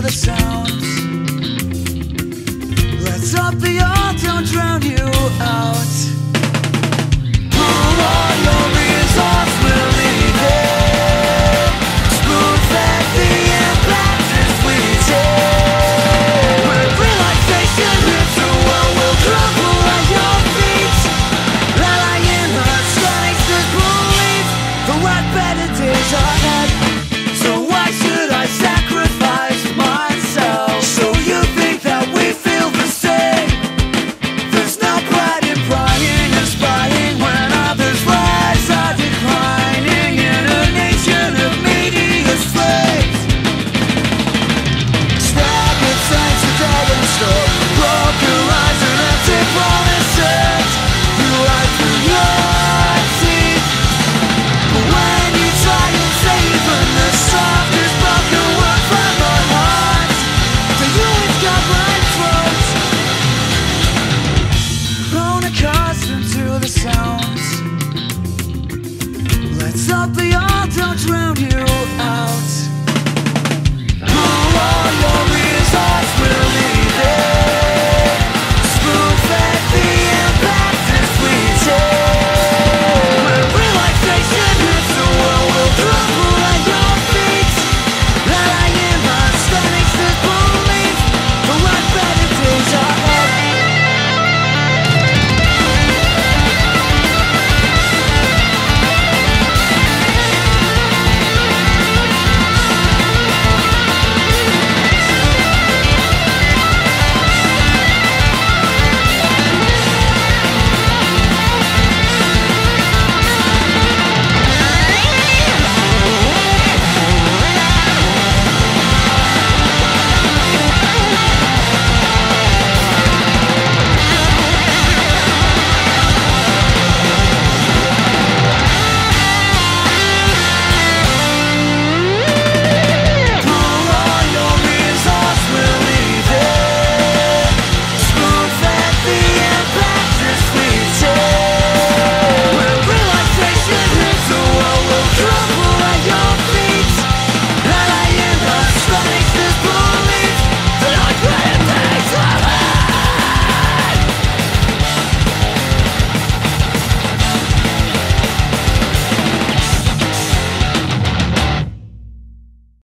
the sound tones. Let's they all don't drown here.